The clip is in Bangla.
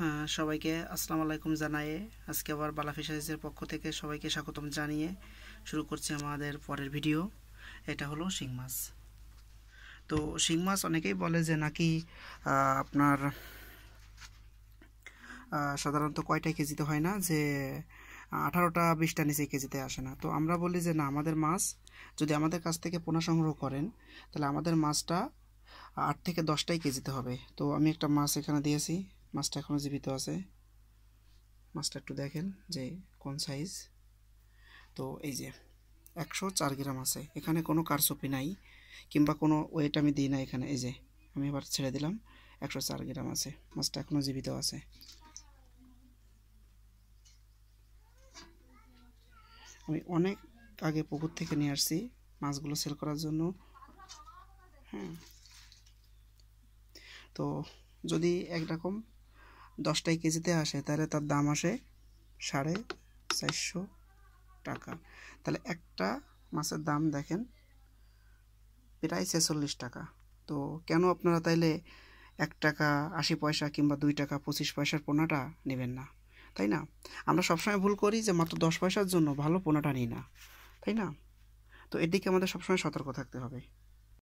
হ্যাঁ, সবাইকে আসসালামু আলাইকুম জানায়ে আজকে আবার বালা ফিশারিজের পক্ষ থেকে সবাইকে স্বাগতম জানিয়ে শুরু করছি আমাদের পরের ভিডিও। এটা হলো শিং মাছ। তো শিং মাছ অনেকেই বলে যে নাকি আপনার সাধারণত কয়টা কেজিতে হয় না? যে আঠারোটা বিশটা নিচে কেজিতে আসে না। তো আমরা বলি যে না আমাদের মাছ যদি আমাদের কাছ থেকে পোনা সংগ্রহ করেন তাহলে আমাদের মাছটা আট থেকে দশটাই কেজিতে হবে। তো আমি একটা মাছ এখানে দিয়েছি মাছটা এখনও জীবিত আছে। মাছটা একটু দেখেন যে কোন সাইজ তো এই যে একশো চার গ্রাম আছে। এখানে কোনো কারসপি নাই কিংবা কোনো ওয়েট আমি দিই না এখানে। এই যে আমি এবার ছেড়ে দিলাম, একশো চার গ্রাম আছে। মাছটা এখনও জীবিত আছে। আমি অনেক আগে পুকুর থেকে নিয়ে আসছি মাছগুলো সেল করার জন্য। হ্যাঁ। তো যদি একরকম দশটাই কেজিতে আসে, তাহলে তার দাম আসে সাড়ে চারশো টাকা। তাহলে একটা মাছের দাম দেখেন, প্রায় ছেচল্লিশ টাকা। তো কেন আপনারা তাইলে এক টাকা আশি পয়সা কিংবা দুই টাকা পঁচিশ পয়সার পোনাটা নেবেন না? তাই না? আমরা সবসময় ভুল করি যে মাত্র দশ পয়সার জন্য ভালো পোনাটা নিই না। তাই না? তো এদিকে আমাদের সবসময় সতর্ক থাকতে হবে।